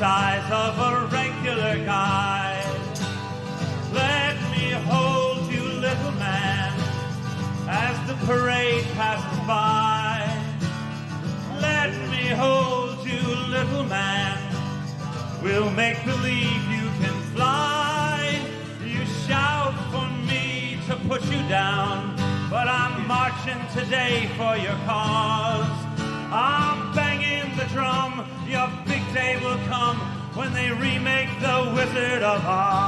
size of a regular guy. Let me hold you, little man, as the parade passes by. Let me hold you, little man. We'll make believe you can fly. You shout for me to put you down, but I'm marching today for your cause. I'm banging the drum. Your big day will when they remake the Wizard of Oz.